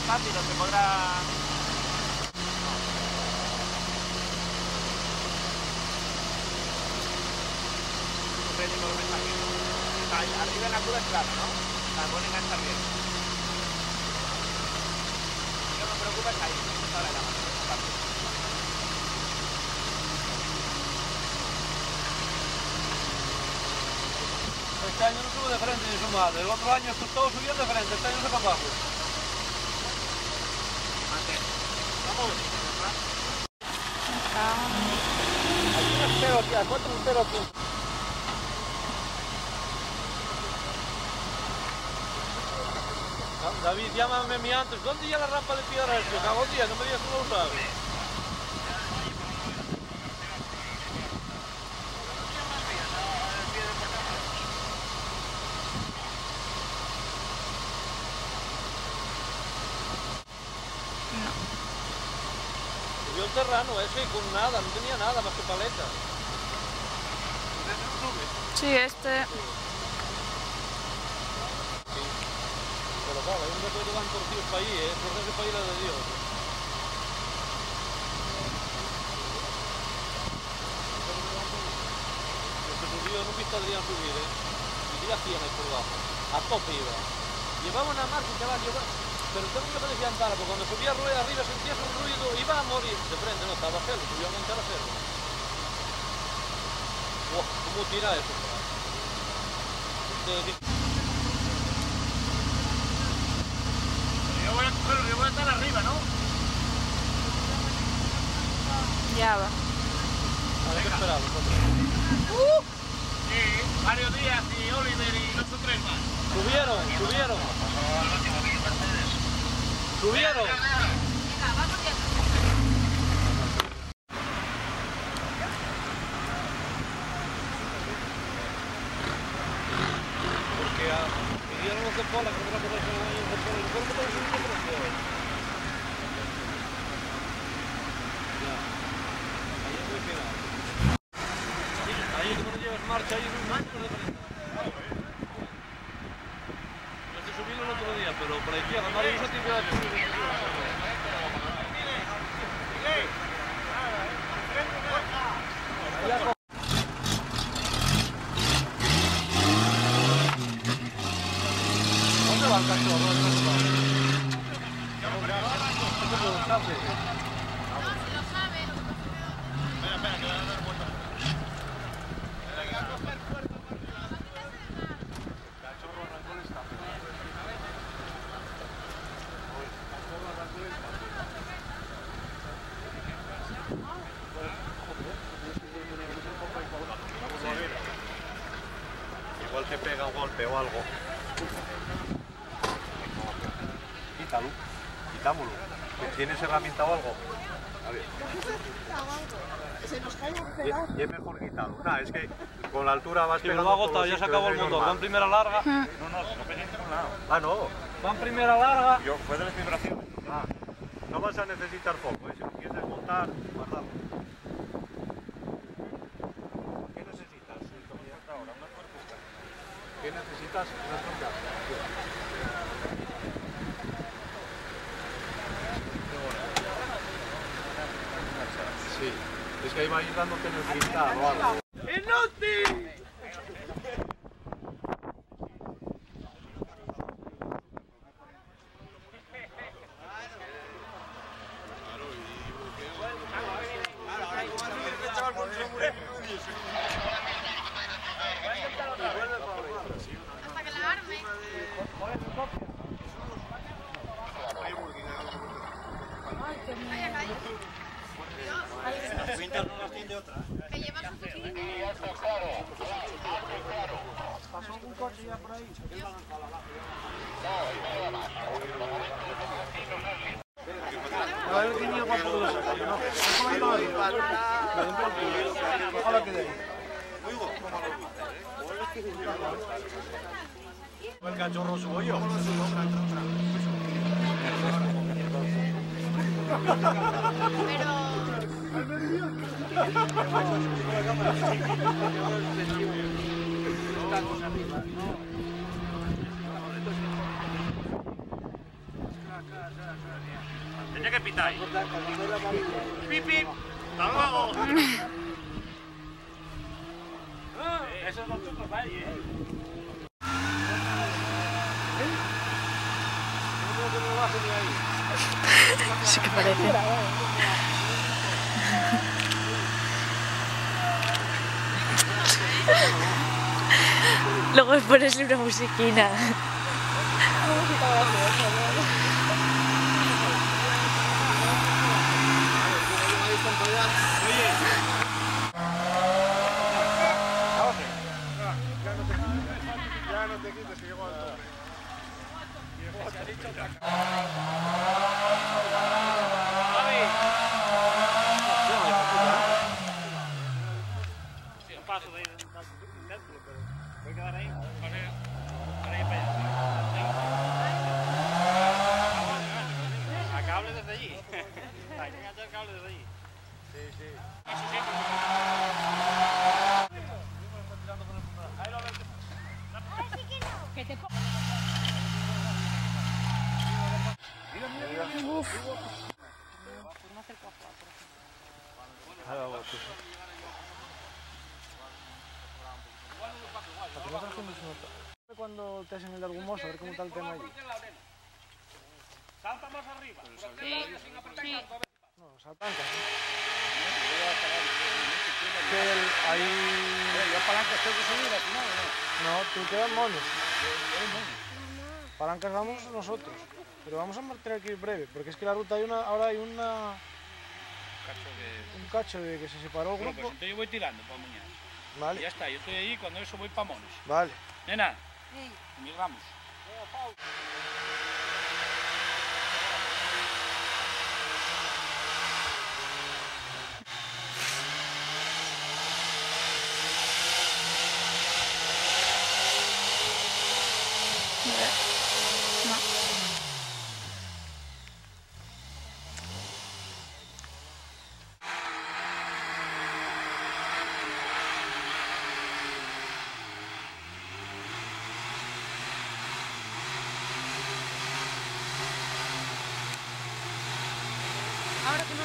es fácil, no se podrá... Arriba en la curva es plano, ¿no? La a enganchar bien. No me preocupa es ahí, ahora la mano, esa parte. Este año no sube de frente ni su madre. El otro año todo subió de frente, este año no se capaz. Vamos. David, llámame mí antes. ¿Dónde ya la rampa de piedra? Yo cago día, no me digas que lo sabes. Subió el terreno ese con nada, no tenía nada más que paleta. Sí, este. Pero claro, hay un metro que van torcidos para ahí, ¿eh? Por ese país la de Dios. Este subió, no viste a Adrián subir, ¿eh? Y tira 100 ahí por debajo. A tope iba. Llevaba una marcha, chaval, llevaba... Pero tengo lo que decía Amparo, porque cuando subía rueda arriba sentías un ruido, iba a morir. De frente, no, estaba a cero, subió a montar a cero. Wow, ¿cómo tira eso? Yo voy a cogerlo, yo voy a estar arriba, ¿no? Ya va. Hay que esperarlo, Sí, varios días y Oliver y los otros más. Subieron, subieron. Subieron. Porque a, pidieron cola que no el de cola. ¿Y por qué te subiendo precio? Ya. Ahí es muy final. Ahí cuando llevas marcha, ahí es un metro de frente. Yo estoy subiendo el otro día, pero por la izquierda, no había visto tipo de ¿Dónde va el cachorro? Igual te pega un golpe o algo. Quítalo, quitámoslo. ¿Tienes herramienta o algo? A ver. Y, y es mejor quitarlo. Nah, es que con la altura vas Sí, me pegando lo agotado, ya se acabó el mundo. Va en primera larga. No, no, si no en ningún lado. Ah, no. Va en primera larga. Yo, fue de las vibraciones. Ah, no vas a necesitar foco, ¿eh? Si lo quieres desmontar, guardalo. ¿Qué necesitas? ahora? ¿Una tuerca? ¿Qué necesitas? Una tuerca. Sí, es que ahí va a ir dándote en el cristal o algo. ¡Inútil! Hasta que la arme. Que lleva su fusil. A ver qué niño guapo que lo saca, ¿no? Ojalá que de ahí. El cachorro subo yo. Pero. Tenía que pitar. Pip, pip. Hasta luego. Esos son chupos ahí, eh. Sí que parece. Luego me pones una musiquina. Ya no te quites que al tope. Un paso de ahí dentro, pero voy a quedar ahí. Para ir para ir para allá. A cable desde allí. Hay que enganchar el cable desde allí. Sí, sí. Eso siempre. Cuando te hacen el de algún mozo, a ver cómo está el tema allí. Salta más arriba. No, saltancas. Que el- ahí... Yo palancas tengo que subir al final, ¿no? No, tú quedas monos. Palancas vamos nosotros. Pero vamos a tener que ir breve, porque es que la ruta hay una, ahora hay una, un cacho de que se separó el Bueno, grupo. pues entonces yo voy tirando para mañana. Ya Vale, está, yo estoy ahí, cuando eso voy para monos. vale. Nena, miramos. No. Ahora que no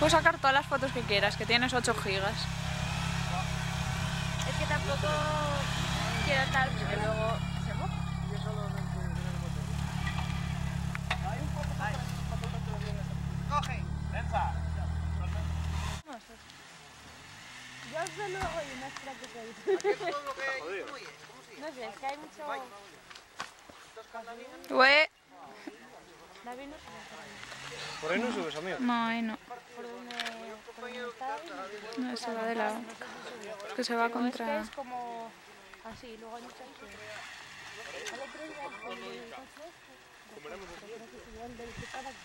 Puedes sacar todas las fotos que quieras, que tienes 8 gigas. Es que tampoco quiero tal, porque luego se moja. Yo os veo luego y no espero que se No sé, es que hay mucho... Ue. David no se Por ahí no subes, amigo. No, ahí no. por está. No, se va de lado. Es que se va contra... es como así, luego hay muchas el del que estaba aquí.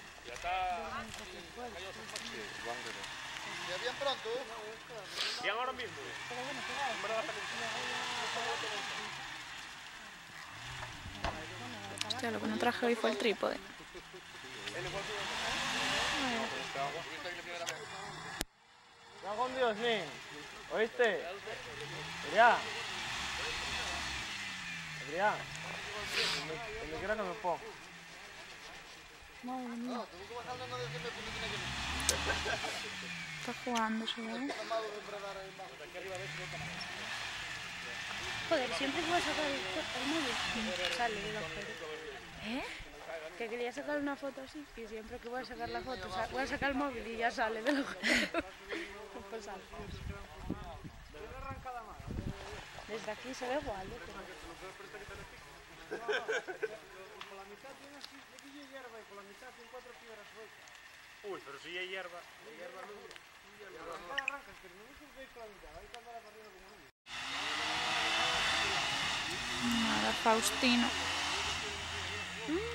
Bien ahora mismo. Hostia, lo que no traje hoy fue el trípode. Con Dios, Nin. ¿Oíste? Adrián. Adrián. Donde, quiera que me ponga. Está jugando, seguro. Joder, siempre que voy a sacar el, móvil, sale del agujero. ¿Eh? que quería sacar una foto así y siempre que voy a sacar la foto voy a sacar el móvil y ya sale de pues. Desde aquí se ve igual. ¿eh? Uy, pero si hay hierba. Hay hierba Faustino. Mm.